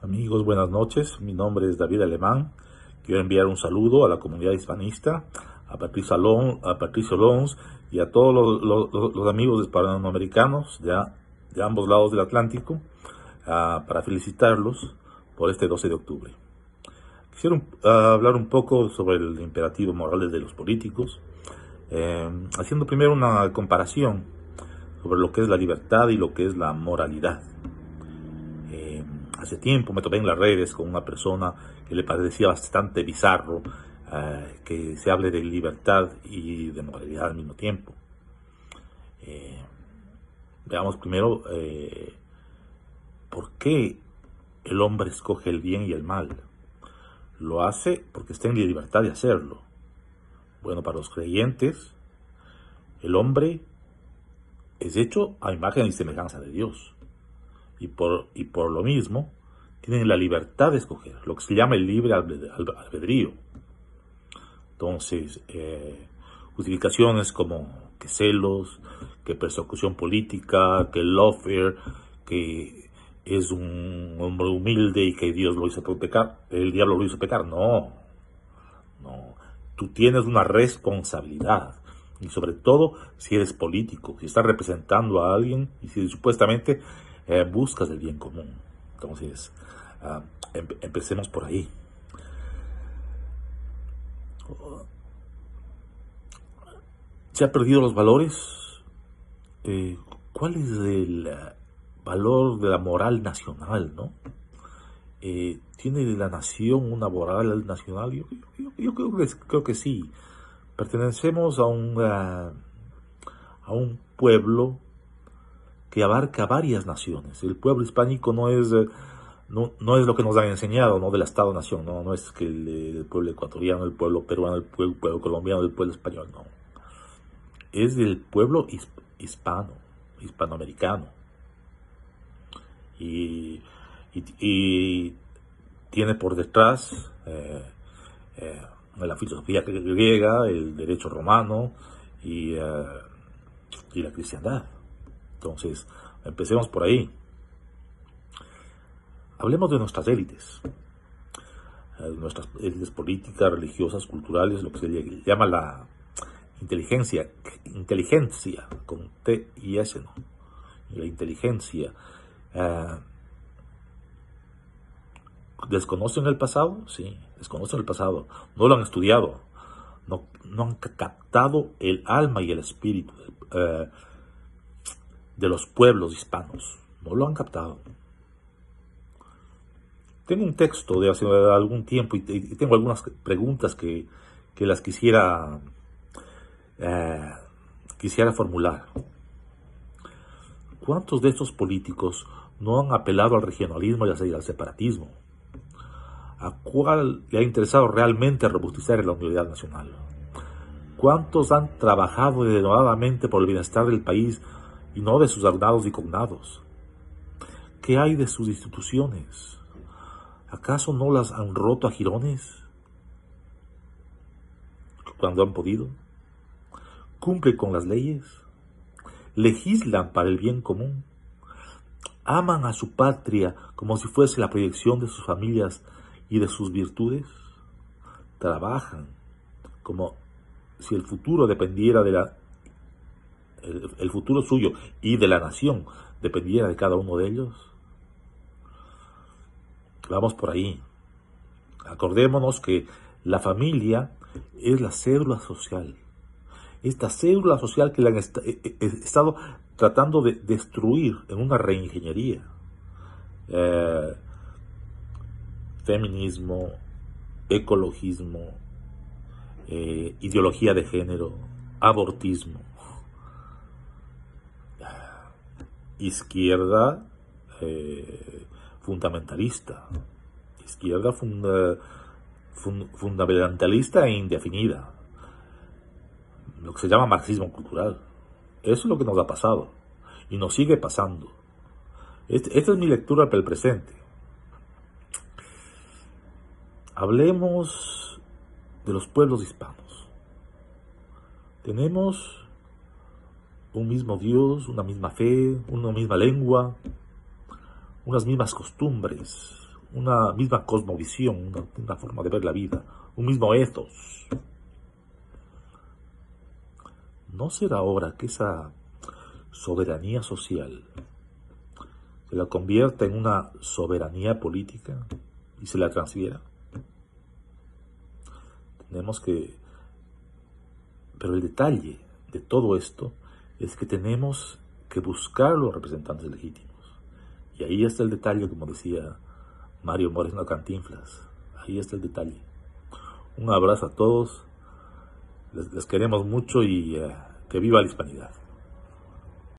Amigos, buenas noches. Mi nombre es David Alemán. Quiero enviar un saludo a la comunidad hispanista, a Patricio, Alon, a Patricio Lons y a todos los, amigos hispanoamericanos de, de, ambos lados del Atlántico uh, para felicitarlos por este 12 de octubre. Quisiera uh, hablar un poco sobre el imperativo moral de los políticos, eh, haciendo primero una comparación sobre lo que es la libertad y lo que es la moralidad. Eh, hace tiempo me topé en las redes con una persona que le parecía bastante bizarro eh, que se hable de libertad y de moralidad al mismo tiempo. Eh, veamos primero por qué el hombre escoge el bien y el mal. Lo hace porque está en libertad de hacerlo. Bueno, para los creyentes, el hombre es hecho a imagen y semejanza de Dios. Y por, y por lo mismo, tienen la libertad de escoger, lo que se llama el libre albedrío. Entonces, eh, justificaciones como que celos, que persecución política, que lawfare, que es un hombre humilde y que Dios lo hizo pecar, el diablo lo hizo pecar. No, no. Tú tienes una responsabilidad y sobre todo si eres político, si estás representando a alguien y si supuestamente eh, buscas el bien común. Entonces, uh, empecemos por ahí. ¿Se ha perdido los valores? Eh, ¿Cuál es el uh, valor de la moral nacional, no? Eh, ¿Tiene la nación una moral nacional? Yo, yo, creo, que, creo que sí Pertenecemos a un, a un pueblo que abarca varias naciones. El pueblo hispánico no es, no, no es lo que nos han enseñado, no del Estado-nación, no, no es que el, pueblo ecuatoriano, el pueblo peruano, el pueblo, colombiano, el pueblo español, no. Es del pueblo hispano, hispanoamericano. Y, y, tiene por detrás eh, eh, la filosofía griega, el derecho romano y, eh, y la cristiandad. Entonces, empecemos por ahí. Hablemos de nuestras élites, eh, nuestras élites políticas, religiosas, culturales, lo que se llama la inteligencia, inteligencia con T y S, la inteligencia. Eh, ¿Desconocen el pasado? Sí, desconocen el pasado. No lo han estudiado. No, no han captado el alma y el espíritu eh, de los pueblos hispanos. No lo han captado. Tengo un texto de hace algún tiempo y, tengo algunas preguntas que, que las quisiera, eh, quisiera formular. ¿Cuántos de estos políticos no han apelado al regionalismo y al separatismo? ¿A cuál le ha interesado realmente robustizar la unidad nacional? ¿Cuántos han trabajado denodadamente por el bienestar del país y no de sus arnados y cognados? ¿Qué hay de sus instituciones? ¿Acaso no las han roto a jirones? Cuando han podido. ¿Cumplen con las leyes? ¿Legislan para el bien común? ¿Aman a su patria como si fuese la proyección de sus familias y de sus virtudes, trabajan como si el futuro dependiera de la el, futuro suyo y de la nación dependiera de cada uno de ellos. Vamos por ahí. Acordémonos que la familia es la cédula social. Esta cédula social que le han eh, eh, estado tratando de destruir en una reingeniería. Eh, feminismo, ecologismo, eh, ideología de género, abortismo, izquierda eh, fundamentalista, izquierda fundamentalista e indefinida, lo que se llama marxismo cultural. Eso es lo que nos ha pasado y nos sigue pasando. Este, esta es mi lectura para el presente. Hablemos de los pueblos hispanos. Tenemos un mismo Dios, una misma fe, una misma lengua, unas mismas costumbres, una misma cosmovisión, una, forma de ver la vida, un mismo ethos. ¿No será ahora que esa soberanía social se la convierta en una soberanía política y se la transfiera? Tenemos que... Pero el detalle de todo esto es que tenemos que buscar los representantes legítimos. Y ahí está el detalle, como decía Mario Moreno Cantinflas. Ahí está el detalle. Un abrazo a todos. Les, queremos mucho y eh, que viva la hispanidad.